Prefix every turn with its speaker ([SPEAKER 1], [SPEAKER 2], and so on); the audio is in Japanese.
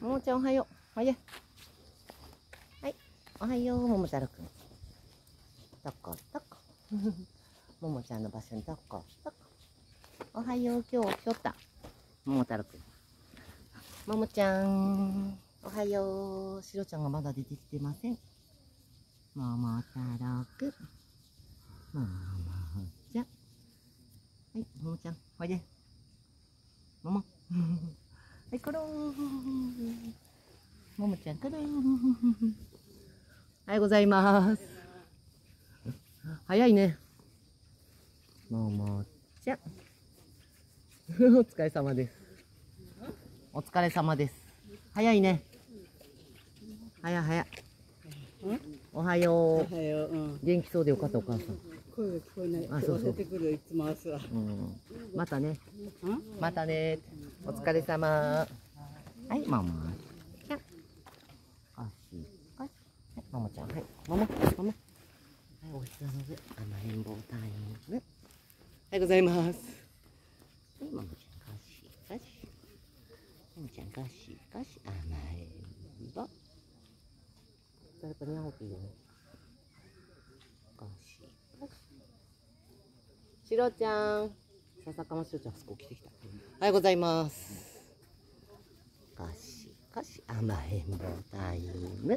[SPEAKER 1] ももちゃんおはよう。おいで。はい。おはよう、ももたろくん。どこ？どこ？ももちゃんの場所にどこ？どこ？おはよう、今日ひょった。ももたろくん。ももちゃん。おはよう。しろちゃんがまだ出てきてません。ももたろくん。ももちゃん。はい、ももちゃん。おいで。はい、コロン。ももちゃん、コロン。おはようございます。早いね。ももちゃん。お疲れ様です。お疲れ様です。早いね。早早。おはよ
[SPEAKER 2] お
[SPEAKER 1] う。
[SPEAKER 2] はよう、うん、
[SPEAKER 1] 元気そうでよかったお母さん。
[SPEAKER 2] 声が聞こえない。
[SPEAKER 1] あそうそう
[SPEAKER 2] 出てくるよ、いつも朝。
[SPEAKER 1] うん。またね。
[SPEAKER 2] うん、
[SPEAKER 1] またね。お疲れ様。はい、ママ。ちゃん。おしっこい。はい、ママちゃん。はい、ママ、ママ。はい、お日様で甘えん坊タイム。はい、ございます。はい、ママちゃん、ガシガシ。ママちゃん、ガシガシ。甘えん坊。誰かにゃおっていいよね。ガシガシ。しろちゃん。笹かましろちゃん、あそこ来てきた。おはようございます。甘えん坊タイム。